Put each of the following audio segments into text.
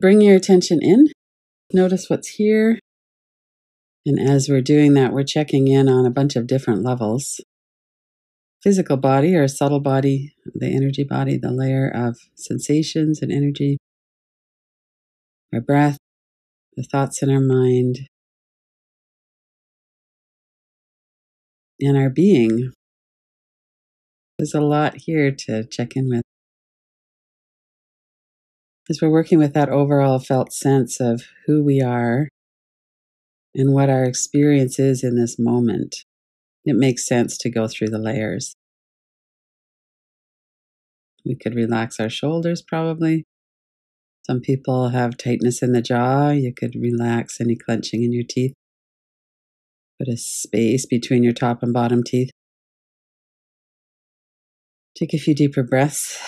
Bring your attention in. Notice what's here. And as we're doing that, we're checking in on a bunch of different levels physical body or subtle body, the energy body, the layer of sensations and energy, our breath, the thoughts in our mind, and our being. There's a lot here to check in with. As we're working with that overall felt sense of who we are and what our experience is in this moment, it makes sense to go through the layers. We could relax our shoulders probably. Some people have tightness in the jaw. You could relax any clenching in your teeth. Put a space between your top and bottom teeth. Take a few deeper breaths.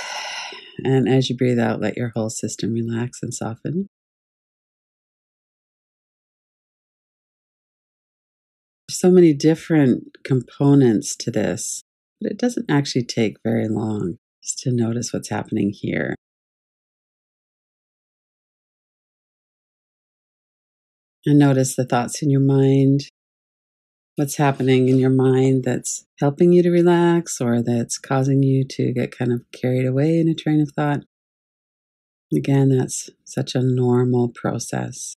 And as you breathe out, let your whole system relax and soften. so many different components to this, but it doesn't actually take very long just to notice what's happening here. And notice the thoughts in your mind, what's happening in your mind that's helping you to relax or that's causing you to get kind of carried away in a train of thought. Again, that's such a normal process.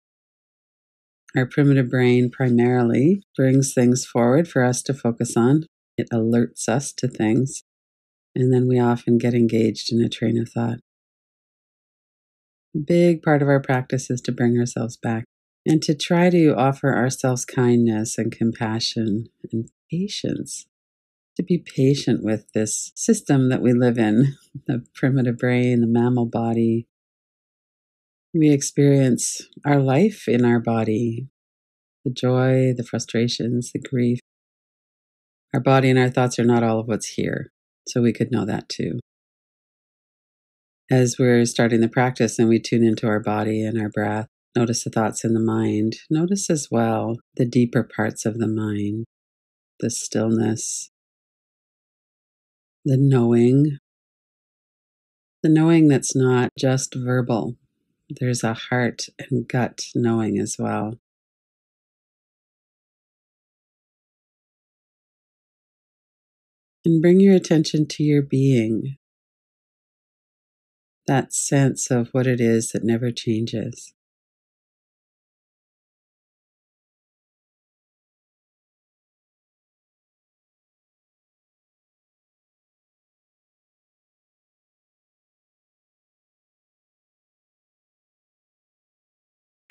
Our primitive brain primarily brings things forward for us to focus on. It alerts us to things, and then we often get engaged in a train of thought. A big part of our practice is to bring ourselves back and to try to offer ourselves kindness and compassion and patience. To be patient with this system that we live in the primitive brain, the mammal body, we experience our life in our body the joy, the frustrations, the grief. Our body and our thoughts are not all of what's here, so we could know that too. As we're starting the practice and we tune into our body and our breath, notice the thoughts in the mind. Notice as well the deeper parts of the mind, the stillness, the knowing, the knowing that's not just verbal, there's a heart and gut knowing as well. And bring your attention to your being, that sense of what it is that never changes.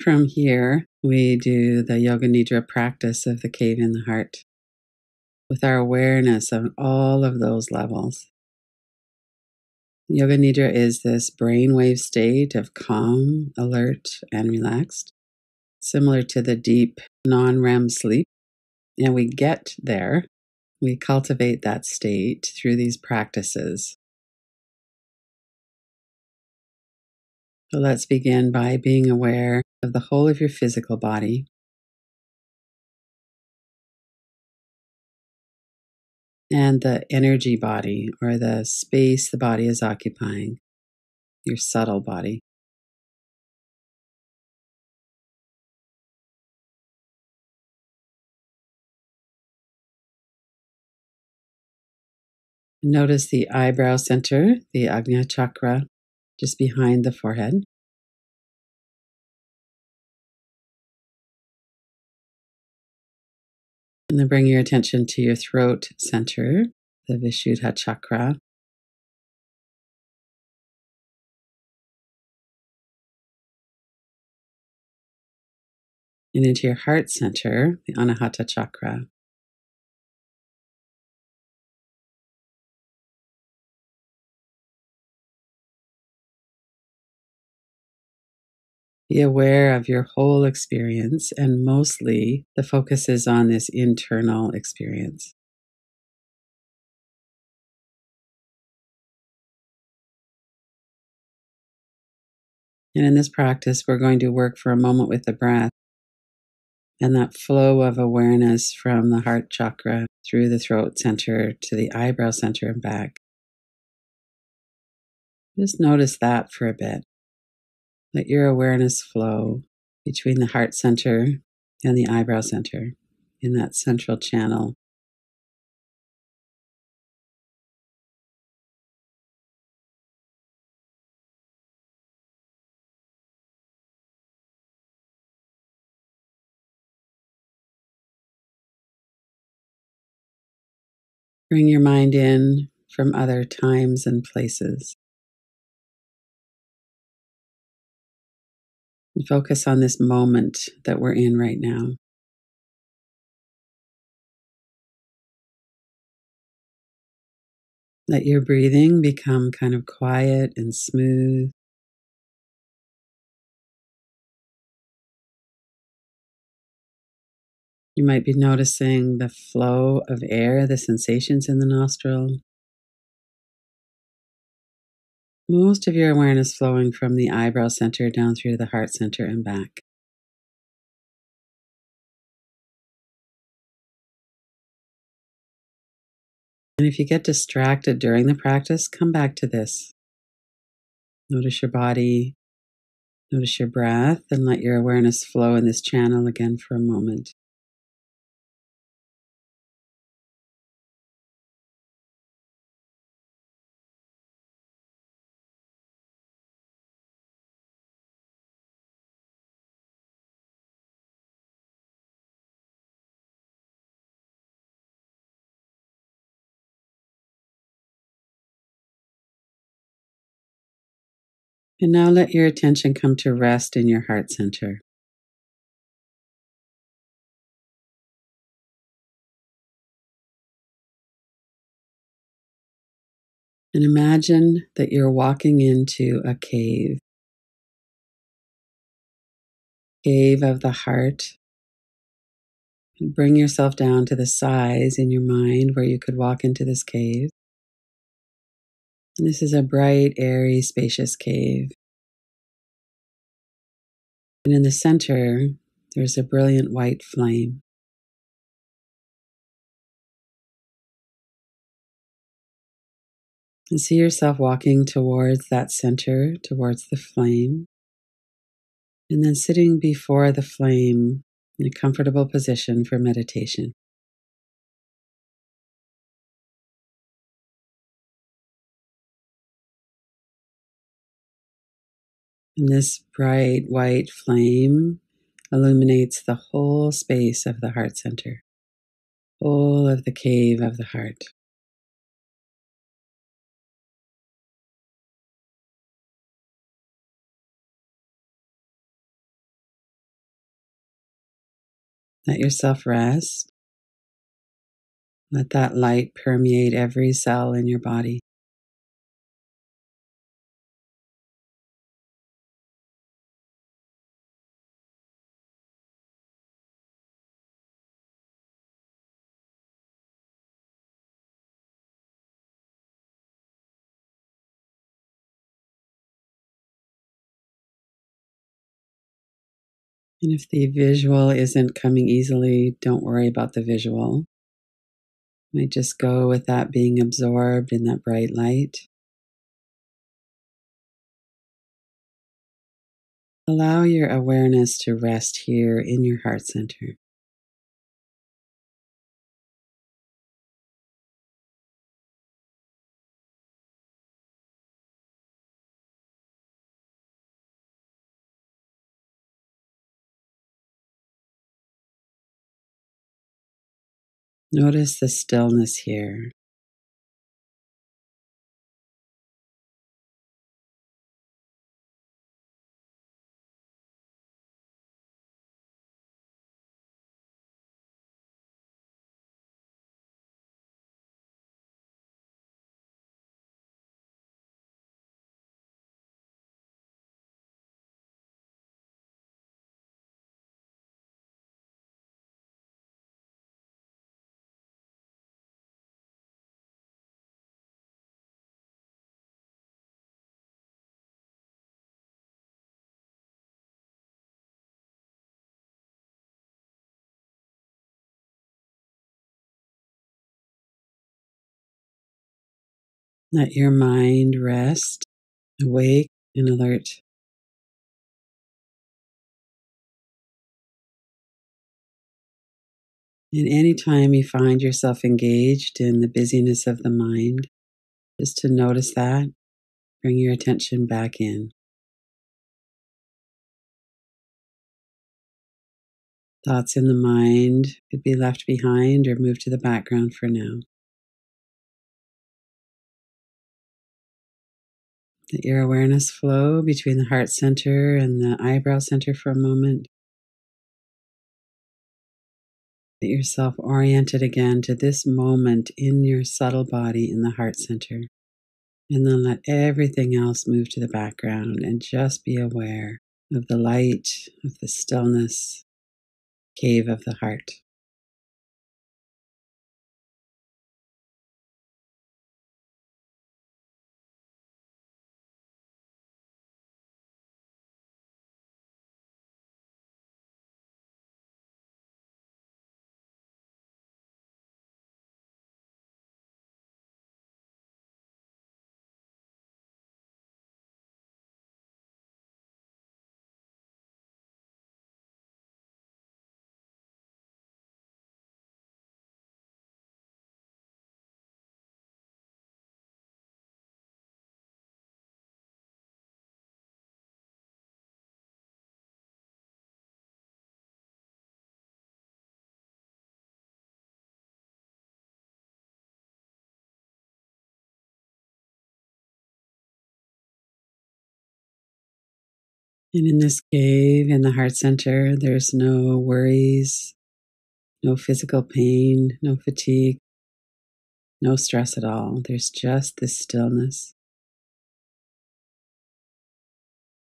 From here, we do the Yoga Nidra practice of the cave in the heart with our awareness of all of those levels. Yoga Nidra is this brainwave state of calm, alert, and relaxed, similar to the deep non REM sleep. And we get there, we cultivate that state through these practices So let's begin by being aware of the whole of your physical body. And the energy body, or the space the body is occupying, your subtle body. Notice the eyebrow center, the Ajna chakra, just behind the forehead. And then bring your attention to your throat center, the Vishuddha chakra. And into your heart center, the Anahata chakra. Be aware of your whole experience, and mostly the focus is on this internal experience. And in this practice, we're going to work for a moment with the breath and that flow of awareness from the heart chakra through the throat center to the eyebrow center and back. Just notice that for a bit Let your awareness flow between the heart center and the eyebrow center in that central channel. Bring your mind in from other times and places. Focus on this moment that we're in right now. Let your breathing become kind of quiet and smooth. You might be noticing the flow of air, the sensations in the nostril. Most of your awareness flowing from the eyebrow center down through the heart center and back. And if you get distracted during the practice, come back to this. Notice your body, notice your breath, and let your awareness flow in this channel again for a moment. And now let your attention come to rest in your heart center. And imagine that you're walking into a cave. Cave of the heart. And bring yourself down to the size in your mind where you could walk into this cave. This is a bright, airy, spacious cave. And in the center, there's a brilliant white flame. And see yourself walking towards that center, towards the flame. And then sitting before the flame in a comfortable position for meditation. And this bright white flame illuminates the whole space of the heart center, all of the cave of the heart. Let yourself rest. Let that light permeate every cell in your body. And if the visual isn't coming easily, don't worry about the visual. Might just go with that being absorbed in that bright light. Allow your awareness to rest here in your heart center. Notice the stillness here. Let your mind rest, awake, and alert. And anytime you find yourself engaged in the busyness of the mind, just to notice that, bring your attention back in. Thoughts in the mind could be left behind or moved to the background for now. Let your awareness flow between the heart center and the eyebrow center for a moment. Get yourself oriented again to this moment in your subtle body in the heart center. And then let everything else move to the background and just be aware of the light, of the stillness, cave of the heart. And in this cave in the heart center, there's no worries, no physical pain, no fatigue, no stress at all. There's just this stillness.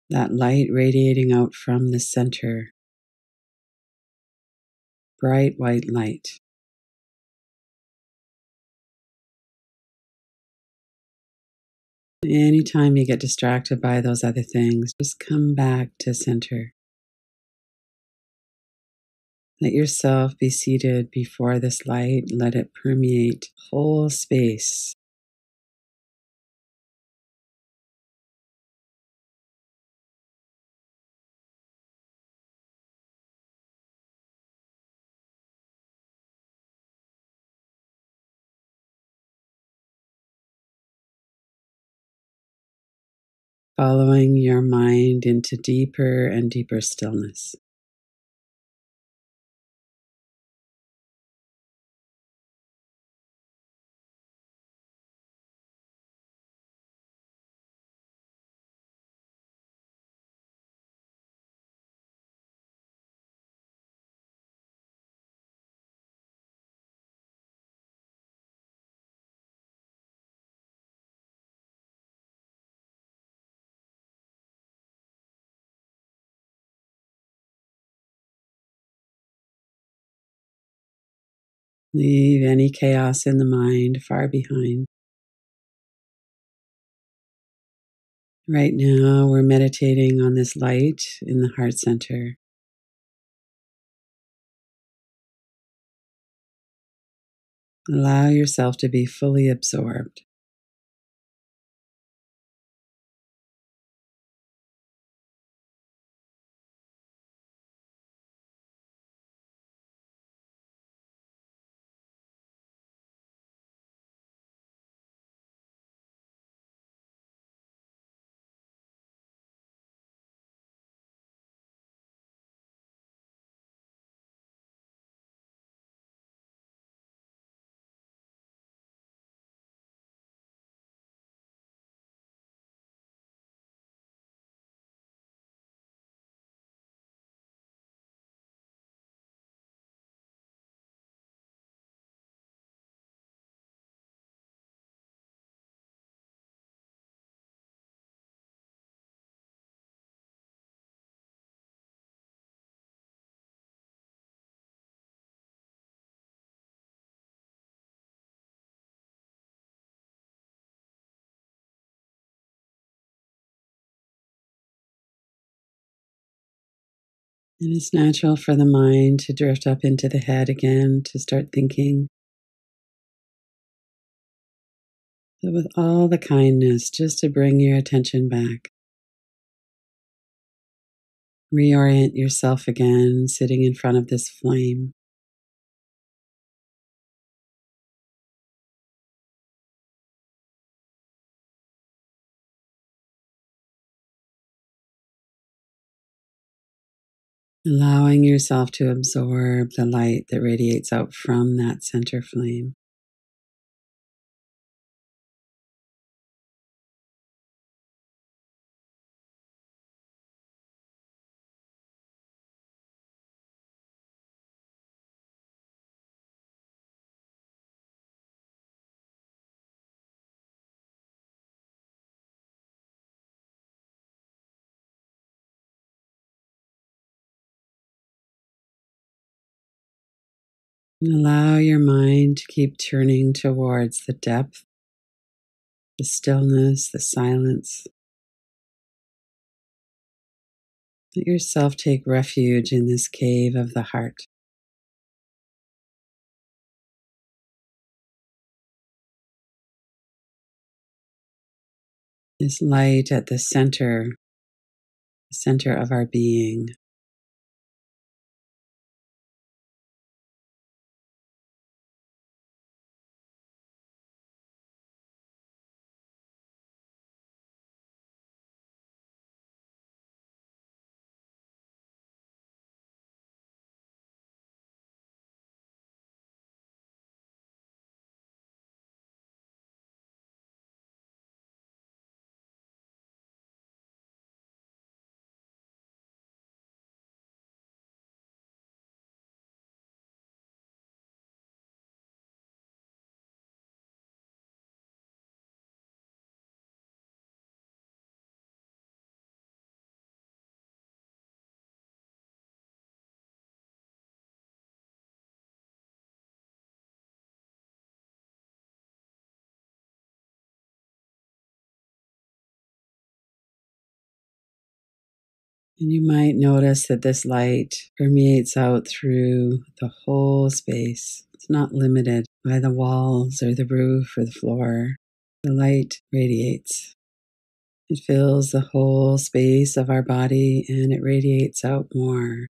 That light radiating out from the center. Bright white light. Anytime you get distracted by those other things, just come back to center. Let yourself be seated before this light. Let it permeate whole space. Following your mind into deeper and deeper stillness. Leave any chaos in the mind far behind. Right now, we're meditating on this light in the heart center. Allow yourself to be fully absorbed. And it's natural for the mind to drift up into the head again, to start thinking. But with all the kindness, just to bring your attention back. Reorient yourself again, sitting in front of this flame. Allowing yourself to absorb the light that radiates out from that center flame. Allow your mind to keep turning towards the depth, the stillness, the silence. Let yourself take refuge in this cave of the heart. This light at the center, the center of our being. And you might notice that this light permeates out through the whole space. It's not limited by the walls or the roof or the floor. The light radiates. It fills the whole space of our body and it radiates out more.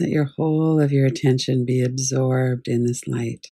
Let your whole of your attention be absorbed in this light.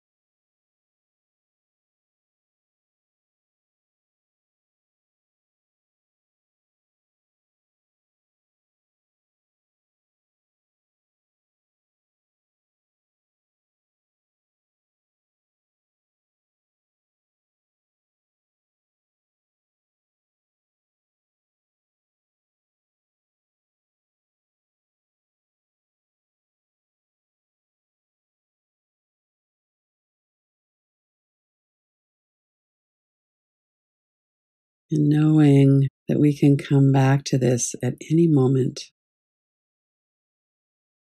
And knowing that we can come back to this at any moment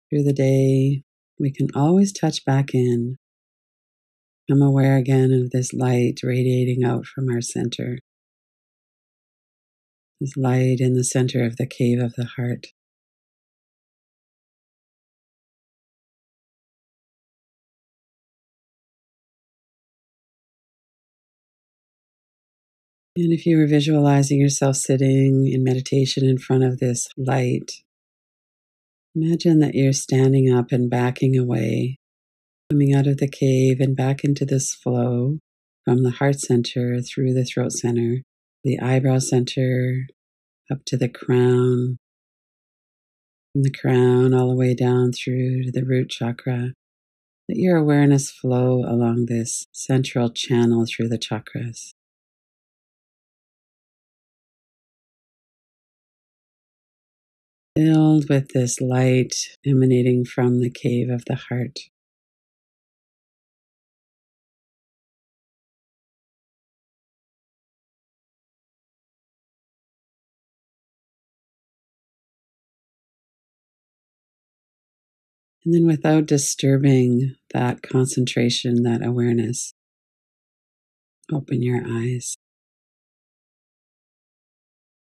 through the day. We can always touch back in. I'm aware again of this light radiating out from our center. This light in the center of the cave of the heart. And if you were visualizing yourself sitting in meditation in front of this light, imagine that you're standing up and backing away, coming out of the cave and back into this flow from the heart center through the throat center, the eyebrow center, up to the crown, from the crown all the way down through to the root chakra. Let your awareness flow along this central channel through the chakras. Filled with this light emanating from the cave of the heart. And then, without disturbing that concentration, that awareness, open your eyes.